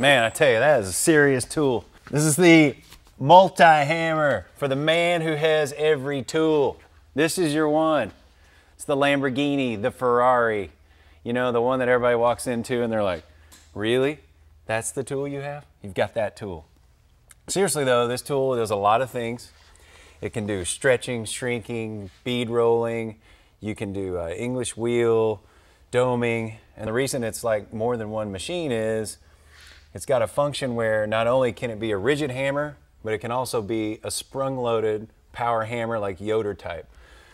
Man, I tell you, that is a serious tool. This is the multi-hammer for the man who has every tool. This is your one. It's the Lamborghini, the Ferrari, you know, the one that everybody walks into and they're like, really? That's the tool you have? You've got that tool. Seriously though, this tool does a lot of things. It can do stretching, shrinking, bead rolling. You can do uh, English wheel, doming. And the reason it's like more than one machine is it's got a function where not only can it be a rigid hammer, but it can also be a sprung-loaded power hammer like Yoder type.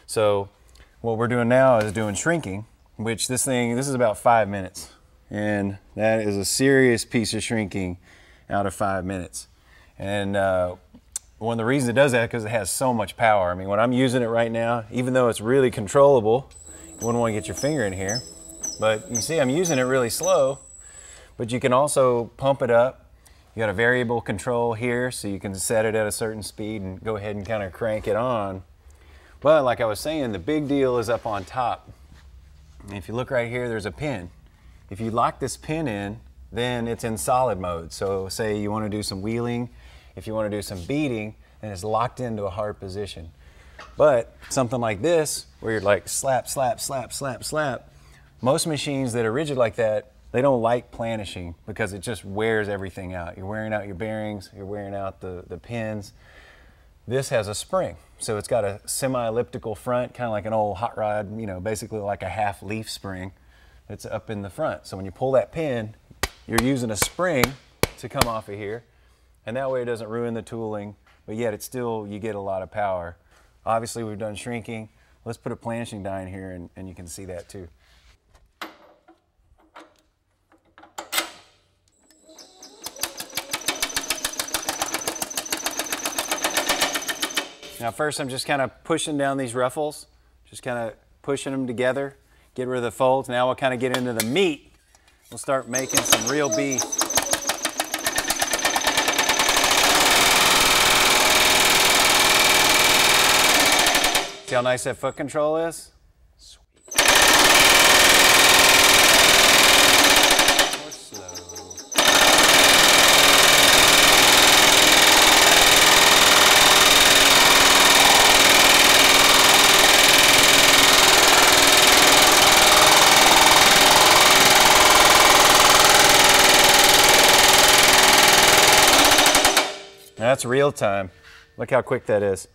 So what we're doing now is doing shrinking, which this thing, this is about five minutes. And that is a serious piece of shrinking out of five minutes. And uh, one of the reasons it does that because it has so much power. I mean, when I'm using it right now, even though it's really controllable, you wouldn't want to get your finger in here. But you see, I'm using it really slow, but you can also pump it up. You got a variable control here, so you can set it at a certain speed and go ahead and kind of crank it on. But like I was saying, the big deal is up on top. If you look right here, there's a pin. If you lock this pin in, then it's in solid mode. So say you want to do some wheeling, if you want to do some beating, and it's locked into a hard position. But something like this, where you're like slap, slap, slap, slap, slap, most machines that are rigid like that, they don't like planishing because it just wears everything out. You're wearing out your bearings, you're wearing out the, the pins. This has a spring. So it's got a semi-elliptical front, kind of like an old hot rod, you know, basically like a half leaf spring. It's up in the front. So when you pull that pin, you're using a spring to come off of here. And that way it doesn't ruin the tooling, but yet it's still, you get a lot of power. Obviously we've done shrinking. Let's put a planishing die in here and, and you can see that too. Now first I'm just kind of pushing down these ruffles, just kind of pushing them together, get rid of the folds. Now we'll kind of get into the meat. We'll start making some real beef. See how nice that foot control is? That's real time. Look how quick that is.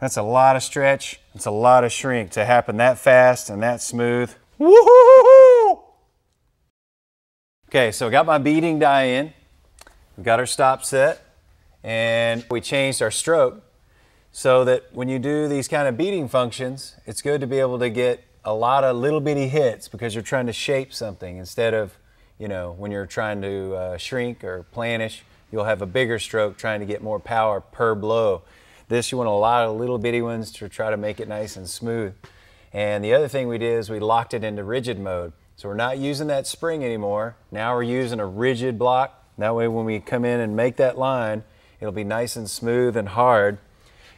That's a lot of stretch. It's a lot of shrink to happen that fast and that smooth. Woohoo! Okay, so I got my beading die in. We got our stop set and we changed our stroke so that when you do these kind of beading functions, it's good to be able to get a lot of little bitty hits because you're trying to shape something instead of, you know, when you're trying to uh, shrink or planish, you'll have a bigger stroke trying to get more power per blow. This, you want a lot of little bitty ones to try to make it nice and smooth. And the other thing we did is we locked it into rigid mode. So we're not using that spring anymore. Now we're using a rigid block. That way when we come in and make that line, it'll be nice and smooth and hard.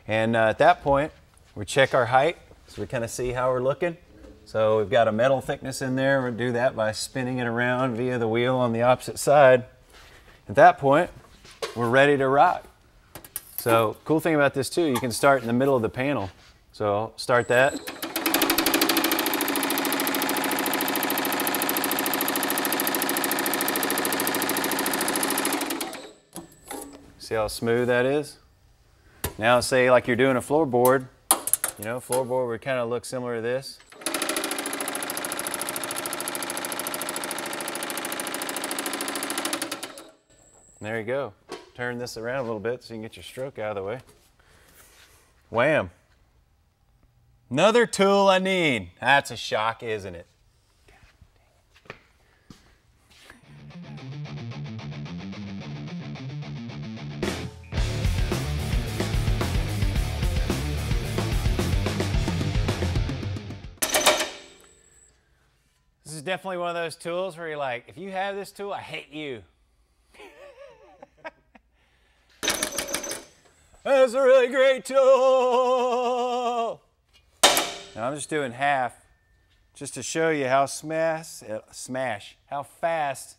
And uh, at that point, we check our height so we kind of see how we're looking. So we've got a metal thickness in there. We'll do that by spinning it around via the wheel on the opposite side. At that point, we're ready to rock. So cool thing about this too, you can start in the middle of the panel. So start that. See how smooth that is? Now say like you're doing a floorboard, you know, floorboard would kind of look similar to this. There you go. Turn this around a little bit so you can get your stroke out of the way. Wham. Another tool I need. That's a shock, isn't it? This is definitely one of those tools where you're like, if you have this tool, I hate you. That's a really great tool. Now I'm just doing half just to show you how smash, uh, smash, how fast